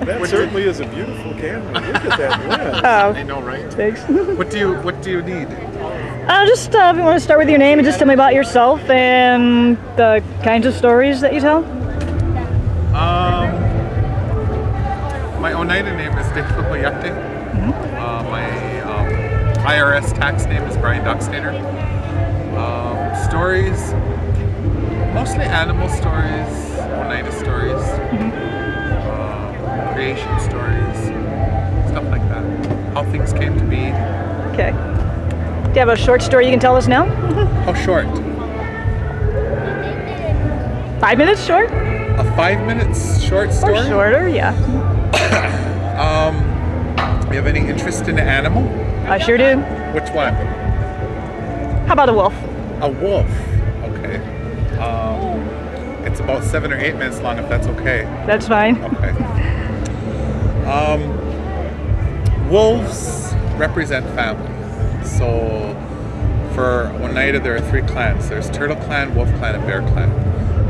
That certainly is a beautiful camera. Look at that lens. I Oh, know, right? thanks. What do you What do you need? Uh, just uh, if you want to start with your name and just tell me about yourself and the kinds of stories that you tell. Um, my Oneida name is Dick Hoyakte. Uh, my um, IRS tax name is Brian Doxtator. Um, stories, mostly animal stories, Oneida stories, uh, creation stories, stuff like that. How things came to be. Okay. Do you have a short story you can tell us now? How short? Five minutes short? A five minutes short story? Or shorter, yeah. Um, you have any interest in an animal? I sure do. Which one? How about a wolf? A wolf. Okay. Um, it's about seven or eight minutes long, if that's okay. That's fine. Okay. Um, wolves represent family. So for Oneida, there are three clans. There's Turtle Clan, Wolf Clan, and Bear Clan.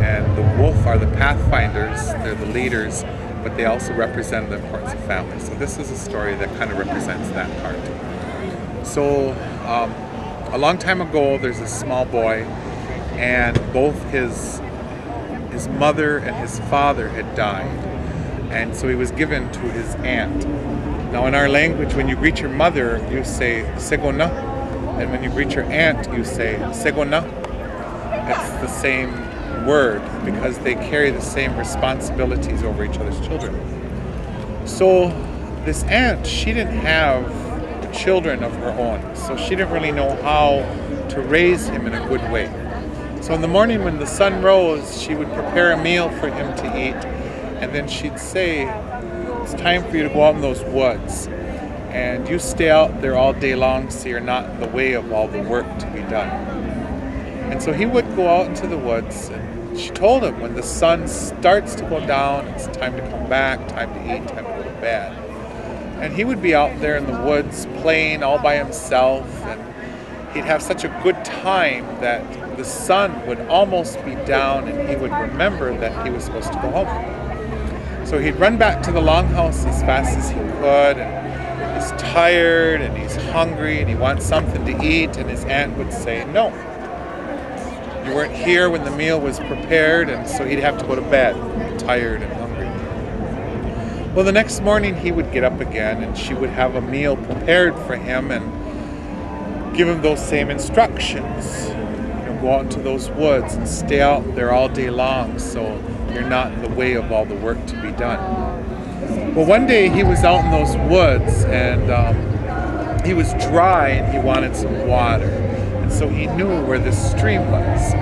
And the wolf are the pathfinders. They're the leaders, but they also represent the importance of family. So this is a story that kind of represents that part. So um, a long time ago, there's a small boy, and both his his mother and his father had died, and so he was given to his aunt. Now, in our language, when you greet your mother, you say segona, and when you greet your aunt, you say segona. It's the same word because they carry the same responsibilities over each other's children. So, this aunt, she didn't have children of her own, so she didn't really know how to raise him in a good way. So in the morning when the sun rose, she would prepare a meal for him to eat, and then she'd say, It's time for you to go out in those woods. And you stay out there all day long so you're not in the way of all the work to be done. And so he would go out into the woods, and she told him when the sun starts to go down, it's time to come back, time to eat, time to go to bed. And he would be out there in the woods playing all by himself, and he'd have such a good time that the sun would almost be down and he would remember that he was supposed to go home. So he'd run back to the longhouse as fast as he could and he's tired and he's hungry and he wants something to eat and his aunt would say, No. You weren't here when the meal was prepared and so he'd have to go to bed, tired and hungry. Well, the next morning he would get up again and she would have a meal prepared for him and give him those same instructions. You know, go out into those woods and stay out there all day long so you're not in the way of all the work to be done. Well, one day he was out in those woods and um, he was dry and he wanted some water. And so he knew where the stream was.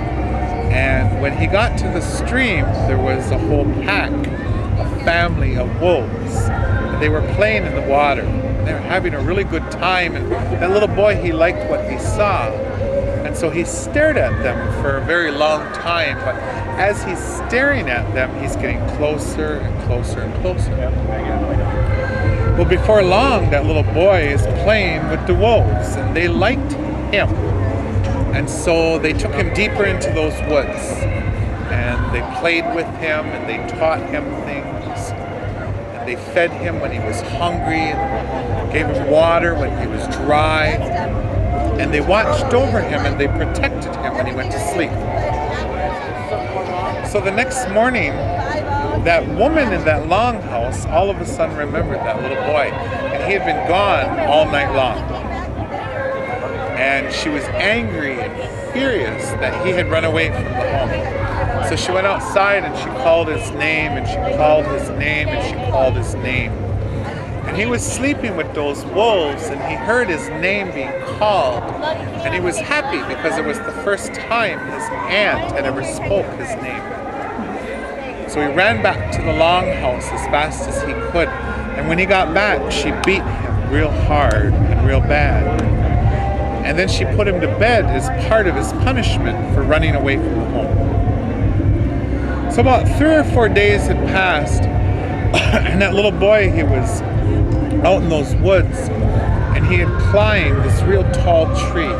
And when he got to the stream, there was a whole pack, a family of wolves. And they were playing in the water. They were having a really good time. And that little boy, he liked what he saw. And so he stared at them for a very long time. But as he's staring at them, he's getting closer and closer and closer. Well, before long, that little boy is playing with the wolves, and they liked him. And so they took him deeper into those woods, and they played with him, and they taught him things. And they fed him when he was hungry, and gave him water when he was dry. And they watched over him, and they protected him when he went to sleep. So the next morning, that woman in that longhouse all of a sudden remembered that little boy, and he had been gone all night long. And she was angry and furious that he had run away from the home. So she went outside and she called his name, and she called his name, and she called his name. And he was sleeping with those wolves, and he heard his name being called. And he was happy because it was the first time his aunt had ever spoke his name. So he ran back to the longhouse as fast as he could. And when he got back, she beat him real hard and real bad. And then she put him to bed as part of his punishment for running away from the home. So about three or four days had passed, and that little boy, he was out in those woods, and he had climbed this real tall tree.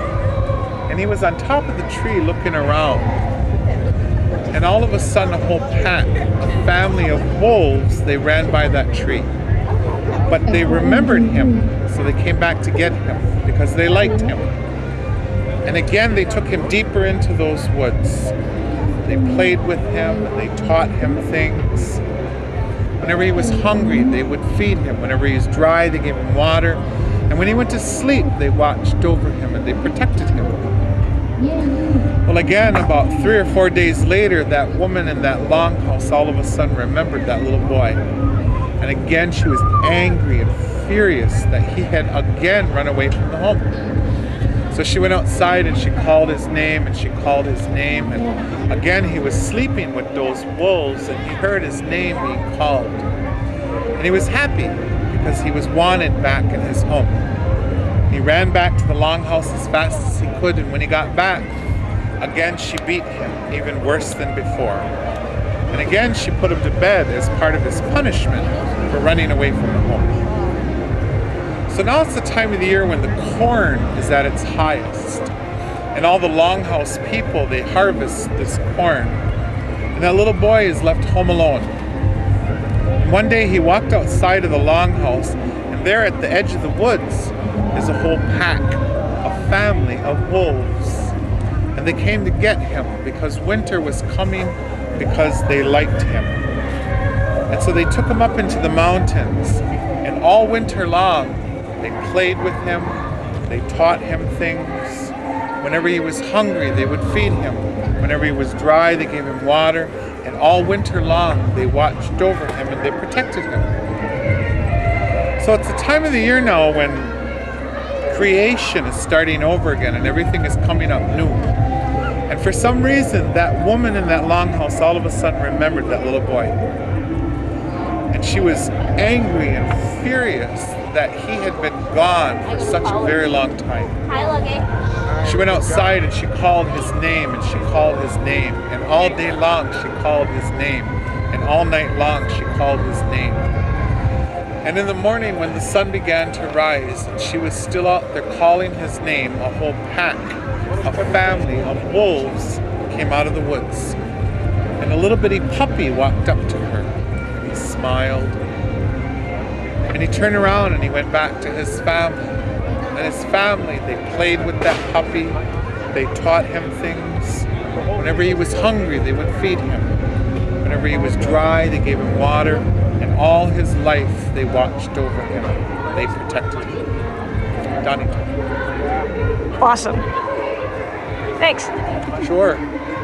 And he was on top of the tree looking around. And all of a sudden, a whole pack, a family of wolves, they ran by that tree. But they remembered him, so they came back to get him because they liked him. And again, they took him deeper into those woods. They played with him they taught him things. Whenever he was hungry, they would feed him. Whenever he was dry, they gave him water. And when he went to sleep, they watched over him and they protected him. Well, again, about three or four days later, that woman in that longhouse all of a sudden remembered that little boy. And again, she was angry and furious that he had again run away from the home. So she went outside and she called his name and she called his name. And again, he was sleeping with those wolves and he heard his name being called. And he was happy because he was wanted back in his home. He ran back to the longhouse as fast as he could, and when he got back, again she beat him, even worse than before. And again she put him to bed as part of his punishment for running away from home. So now it's the time of the year when the corn is at its highest. And all the longhouse people, they harvest this corn. And that little boy is left home alone. One day he walked outside of the longhouse, and there at the edge of the woods, is a whole pack, a family of wolves. They came to get him because winter was coming because they liked him. And so they took him up into the mountains, and all winter long they played with him, they taught him things. Whenever he was hungry, they would feed him. Whenever he was dry, they gave him water. And all winter long, they watched over him and they protected him. So it's the time of the year now when creation is starting over again and everything is coming up new. And for some reason, that woman in that longhouse all of a sudden remembered that little boy. And she was angry and furious that he had been gone for such a very long time. She went outside and she called his name and she called his name. And all day long she called his name. And all night long she called his name. And in the morning, when the sun began to rise, and she was still out there calling his name, a whole pack, a family of wolves came out of the woods. And a little bitty puppy walked up to her, and he smiled. And he turned around and he went back to his family. And his family, they played with that puppy, they taught him things. Whenever he was hungry, they would feed him. Whenever he was dry, they gave him water and all his life they watched over him. They protected him. Donington. Awesome. Thanks. Sure.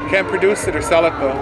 Can't produce it or sell it though.